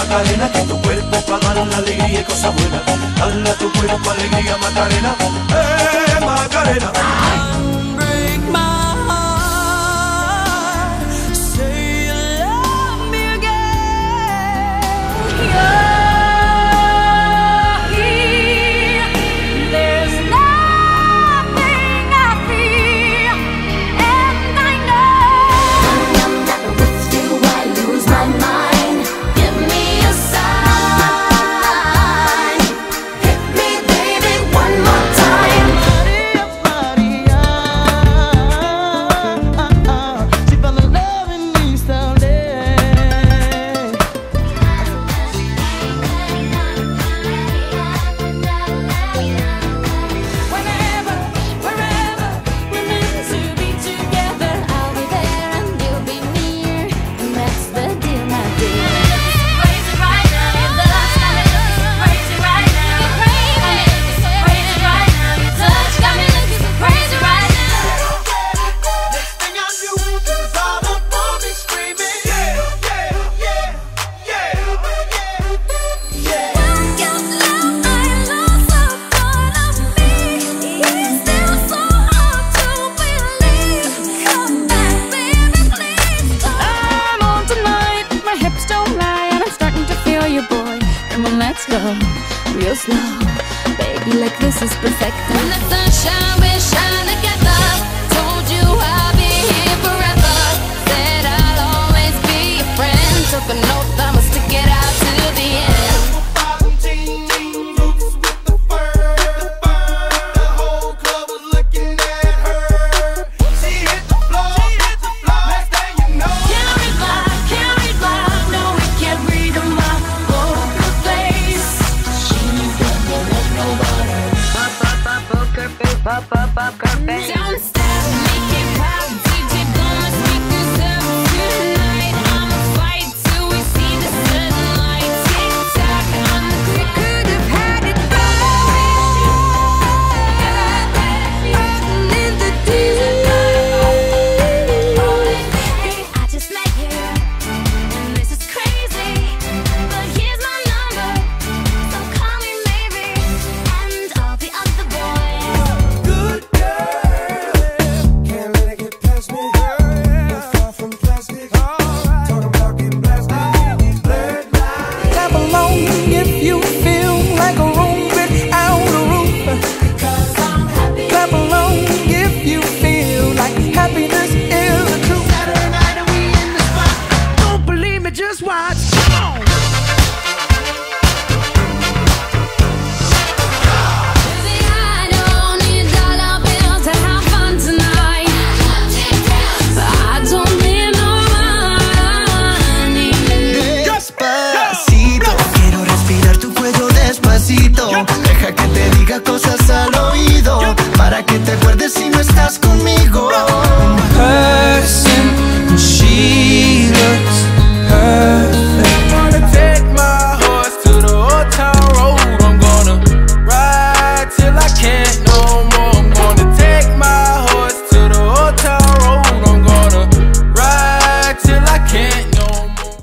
Macarena, que tu cuerpo para dar la alegría y cosas buenas. Dale a tu cuerpo alegría, Macarena. ¡Eh! let's go real slow. Baby, like this is perfect. When the sun shines. up, up, up, curving. just watch.